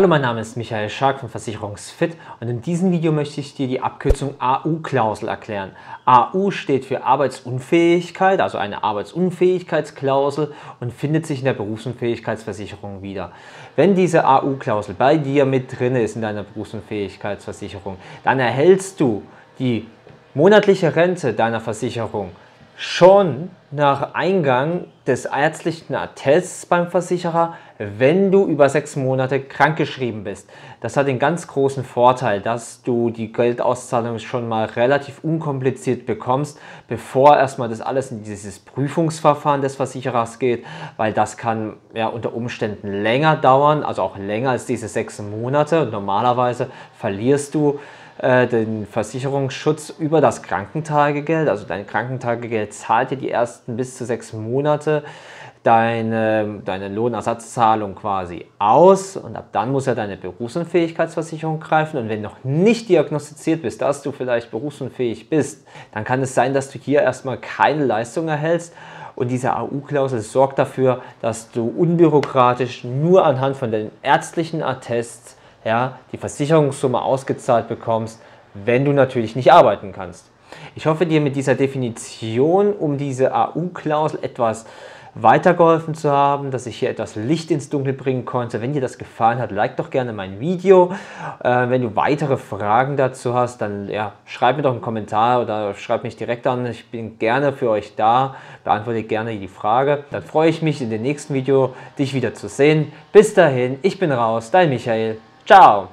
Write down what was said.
Hallo, mein Name ist Michael Schark von Versicherungsfit und in diesem Video möchte ich dir die Abkürzung AU-Klausel erklären. AU steht für Arbeitsunfähigkeit, also eine Arbeitsunfähigkeitsklausel und findet sich in der Berufsunfähigkeitsversicherung wieder. Wenn diese AU-Klausel bei dir mit drin ist in deiner Berufsunfähigkeitsversicherung, dann erhältst du die monatliche Rente deiner Versicherung schon nach Eingang des ärztlichen Attests beim Versicherer, wenn du über sechs Monate krankgeschrieben bist. Das hat den ganz großen Vorteil, dass du die Geldauszahlung schon mal relativ unkompliziert bekommst, bevor erstmal das alles in dieses Prüfungsverfahren des Versicherers geht, weil das kann ja unter Umständen länger dauern, also auch länger als diese sechs Monate. Normalerweise verlierst du äh, den Versicherungsschutz über das Krankentagegeld. Also dein Krankentagegeld zahlt dir die ersten bis zu sechs Monate deine, deine Lohnersatzzahlung quasi aus. Und ab dann muss ja deine Berufsunfähigkeitsversicherung greifen. Und wenn noch nicht diagnostiziert bist, dass du vielleicht berufsunfähig bist, dann kann es sein, dass du hier erstmal keine Leistung erhältst. Und diese AU-Klausel sorgt dafür, dass du unbürokratisch nur anhand von den ärztlichen Attests ja, die Versicherungssumme ausgezahlt bekommst, wenn du natürlich nicht arbeiten kannst. Ich hoffe dir mit dieser Definition um diese AU-Klausel etwas weitergeholfen zu haben, dass ich hier etwas Licht ins Dunkel bringen konnte. Wenn dir das gefallen hat, like doch gerne mein Video. Äh, wenn du weitere Fragen dazu hast, dann ja, schreib mir doch einen Kommentar oder schreib mich direkt an. Ich bin gerne für euch da, beantworte gerne die Frage. Dann freue ich mich in dem nächsten Video, dich wieder zu sehen. Bis dahin, ich bin raus, dein Michael. Tchau!